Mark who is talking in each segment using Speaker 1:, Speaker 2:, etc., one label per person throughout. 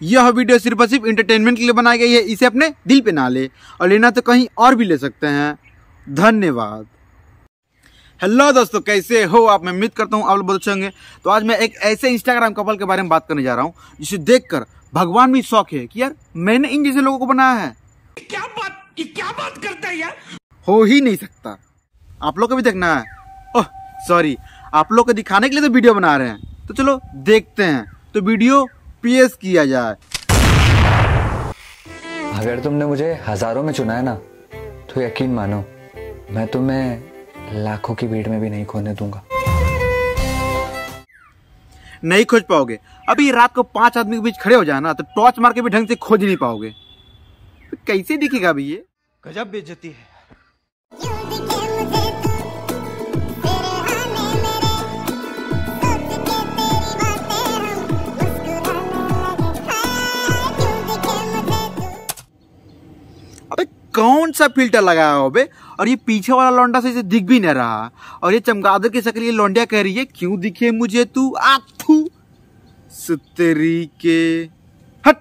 Speaker 1: यह वीडियो सिर्फ़ और सिर्फ़ इंटरटेनमेंट के लिए बनाई गई है इसे अपने दिल पे ना ले और लेना तो कहीं और भी ले सकते हैं। धन्यवाद। हेलो दोस्तों कैसे हो आप? मैं उम्मीद करता हूँ आप लोग बहुत अच्छे होंगे। तो आज मैं एक ऐसे इंस्टाग्राम कपल के बारे में बात करने जा रहा हूँ जिसे देखकर भगवान भी शौक है कि यार मैंने इन जैसे लोगों को बनाया है।
Speaker 2: क्या बात क्या बात करता है यार?
Speaker 1: हो ही नहीं सकता। आप लोग को भी देखना है। ओह सॉरी आप लोग को दिखाने के लिए तो वीडियो बना रहे हैं। तो चलो देखते हैं। तो वीडियो पीएस किया जाए।
Speaker 3: अगर तुमने मुझे हज़ारों में चुना है ना तो यकीन मानो मैं तुम्हें लाखों की भीड़ में भी नहीं खोने दूँगा।
Speaker 1: नहीं खोज पाओगे। अभी रात को पाँच आदमी के बीच खड़े हो जाए ना तो टॉर्च मार के भी ढंग से खोज नहीं पाओगे। तो कैसे दिखेगा अभी ये?
Speaker 2: गजब बेइज्जती है।
Speaker 1: कौन सा फ़िल्टर लगाया हो बे? और ये पीछे वाला लौंडा से दिख भी नहीं रहा। और ये चमगादड़ की शक्ल, ये लौंडिया कह रही है, क्यों दिखे मुझे तू आथू सुतरी के हट।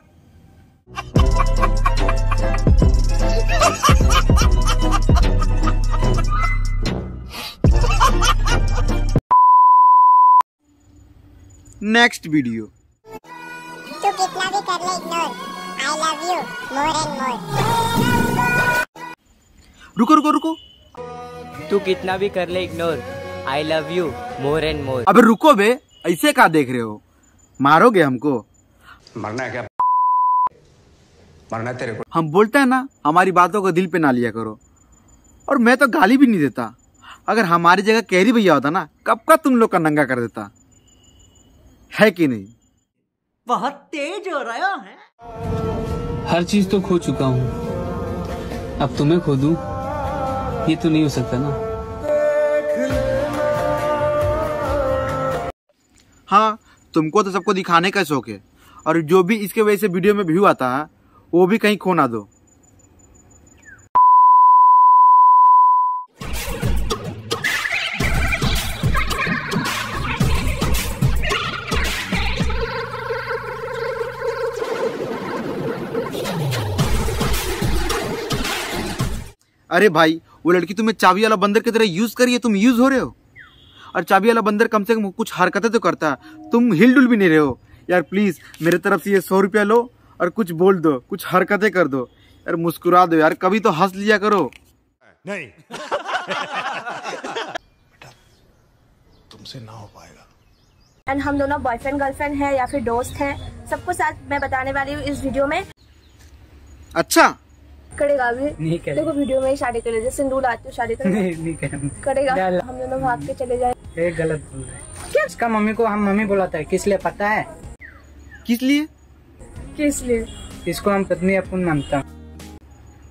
Speaker 1: नेक्स्ट वीडियो
Speaker 4: तू कितना भी कर ले, ignore. I love you more and more
Speaker 1: रुको रुको रुको।
Speaker 5: तू कितना भी कर ले ignore I love you more and more
Speaker 1: अबे रुको बे ऐसे क्या देख रहे हो? मारोगे हमको?
Speaker 6: मरना है क्या? मरना है तेरे को।
Speaker 1: हम बोलते हैं ना हमारी बातों को दिल पे ना लिया करो। और मैं तो गाली भी नहीं देता। अगर हमारी जगह कैरी भैया होता ना कब का तुम लोग का नंगा कर देता? है कि नहीं? बहुत तेज हो रहा है।
Speaker 7: हर चीज़ तो खो चुका हूँ। अब तुम्हें खो दूँ। ये तो नहीं हो सकता ना।
Speaker 1: हाँ तुमको तो सबको दिखाने का शौक है। और जो भी इसके वजह से वीडियो में व्यू आता है, वो भी कहीं खो ना दो। अरे भाई वो लड़की तुम्हें चाबी वाला बंदर की तरह यूज़ करिए तुम यूज़ हो रहे हो। और चाबी वाला बंदर कम से कम कुछ हरकतें तो करता। है तुम हिल डुल भी नहीं रहे हो। यार प्लीज़ मेरे तरफ़ से ये सौ रुपया लो और कुछ बोल दो कुछ हरकतें कर दो। यार मुस्कुरा दो यार कभी तो हंस लिया करो।
Speaker 2: नहीं। तुमसे ना हो पाएगा।
Speaker 8: एंड हम दोनों बॉयफ्रेंड गर्लफ्रेंड हैं या फिर दोस्त हैं सबको साथ मैं बताने वाली हूँ इस वीडियो में।
Speaker 1: अच्छा
Speaker 8: करेगा अभी।
Speaker 7: नहीं करेगा।
Speaker 8: देखो वीडियो में ही शादी कर जैसे सिंदूर आती हूँ शादी
Speaker 7: नहीं करेंगे।
Speaker 8: हम दोनों भाग के चले जाए।
Speaker 7: ये गलत बोल रहा है। क्या? इसका मम्मी को हम मम्मी बुलाता है। किस लिए? पता है?
Speaker 1: किस लिए?
Speaker 8: किस लिए?
Speaker 7: इसको हम पत्नी अपन मानता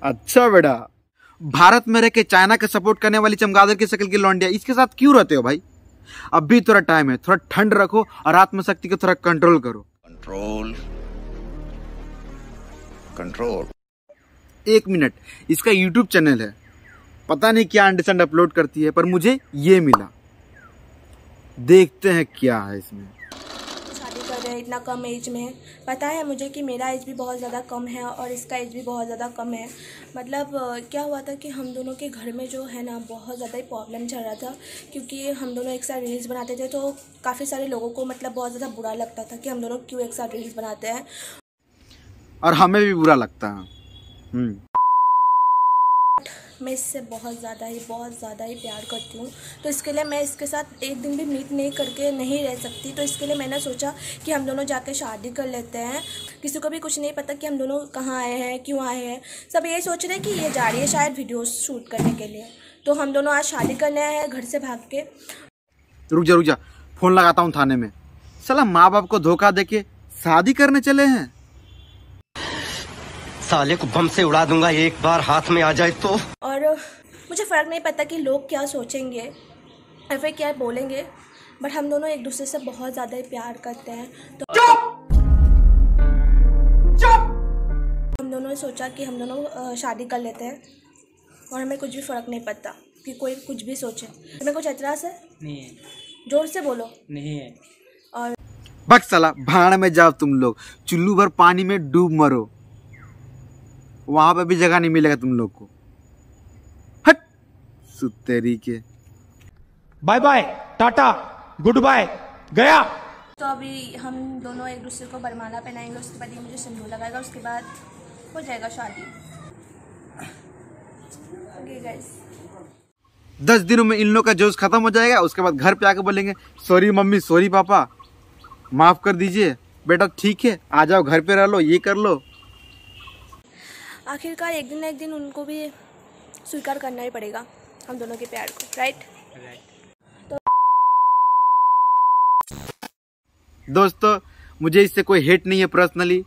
Speaker 1: अच्छा बेटा। भारत में रह के चाइना का सपोर्ट करने वाली चमगादड़ की शक्ल की लौंडिया इसके साथ क्यों रहते हो भाई? अब भी थोड़ा टाइम है। थोड़ा ठंड रखो और आत्मशक्ति को थोड़ा कंट्रोल करो।
Speaker 6: कंट्रोल कंट्रोल
Speaker 1: एक मिनट। इसका यूट्यूब चैनल है। पता नहीं क्या अंडरस्टैंड अपलोड करती है पर मुझे ये मिला। देखते हैं क्या है इसमें।
Speaker 8: शादी कर रहे हैं इतना कम एज में। पता है मुझे कि मेरा एज भी बहुत ज़्यादा कम है और इसका एज भी बहुत ज़्यादा कम है। मतलब क्या हुआ था कि हम दोनों के घर में जो है ना बहुत ज़्यादा ही प्रॉब्लम चल रहा था। क्योंकि हम दोनों एक साथ रील्स बनाते थे तो काफ़ी सारे लोगों को मतलब बहुत ज़्यादा बुरा लगता था कि हम दोनों क्यों एक साथ रील्स बनाते हैं।
Speaker 1: और हमें भी बुरा लगता है।
Speaker 8: मैं इससे बहुत ज़्यादा ही बहुत ज़्यादा ही प्यार करती हूँ। तो इसके लिए मैं इसके साथ एक दिन भी मीट नहीं करके नहीं रह सकती। तो इसके लिए मैंने सोचा कि हम दोनों जाके शादी कर लेते हैं। किसी को भी कुछ नहीं पता कि हम दोनों कहाँ आए हैं क्यों आए हैं। सब ये सोच रहे हैं कि ये जा रही है शायद वीडियो शूट करने के लिए। तो हम दोनों आज शादी करने आए हैं घर से भाग के।
Speaker 1: रुक जा रुक जा। फ़ोन लगाता हूँ थाने में। साला माँ बाप को धोखा देके शादी करने चले हैं।
Speaker 9: साले को बम से उड़ा दूँगा एक बार हाथ में आ जाए तो।
Speaker 8: और मुझे फ़र्क नहीं पता कि लोग क्या सोचेंगे या फिर क्या बोलेंगे बट हम दोनों एक दूसरे से बहुत ज़्यादा प्यार करते हैं। तो हम दोनों ने सोचा कि हम दोनों शादी कर लेते हैं और हमें कुछ भी फ़र्क नहीं पड़ता कि कोई कुछ भी सोचे। तुम्हें कुछ एतराज़ है?
Speaker 7: नहीं है।
Speaker 8: ज़ोर से बोलो।
Speaker 7: नहीं है।
Speaker 8: और
Speaker 1: बक साला भाड़ में जाओ तुम लोग चुल्लू भर पानी में डूब मरो। वहाँ पे भी जगह नहीं मिलेगा तुम लोग को। हट सुतेरी के।
Speaker 2: Bye bye tata goodbye गया।
Speaker 8: तो अभी हम दोनों एक दूसरे को बरमाला पहनाएँगे उसके बाद ये मुझे सिंदूर लगाएगा उसके बाद हो जाएगा शादी। ओके गाइस
Speaker 1: दस दिनों में इन लोग का जोश खत्म हो जाएगा उसके बाद घर पे आके बोलेंगे सॉरी मम्मी सॉरी पापा माफ़ कर दीजिए। बेटा ठीक है आ जाओ घर पे रह लो ये कर लो।
Speaker 8: आखिरकार एक दिन ना एक दिन उनको भी स्वीकार करना ही पड़ेगा, हम दोनों के प्यार को राइट तो
Speaker 1: दोस्तों, मुझे इससे कोई हेट नहीं है पर्सनली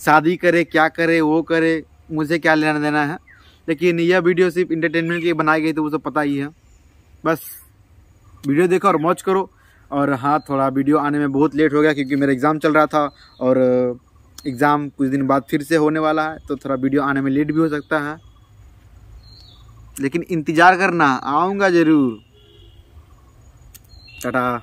Speaker 1: शादी करे, क्या करे, वो करे, मुझे क्या लेना देना है? लेकिन यह वीडियो सिर्फ़ इंटरटेनमेंट के लिए बनाई गई तो वो तो पता ही है। बस वीडियो देखो और मौज करो। और हाँ थोड़ा वीडियो आने में बहुत लेट हो गया, क्योंकि मेरा एग्ज़ाम चल रहा था और एग्ज़ाम कुछ दिन बाद फिर से होने वाला है तो थोड़ा वीडियो आने में लेट भी हो सकता है। लेकिन इंतज़ार करना, आऊँगा ज़रूर। टाटा।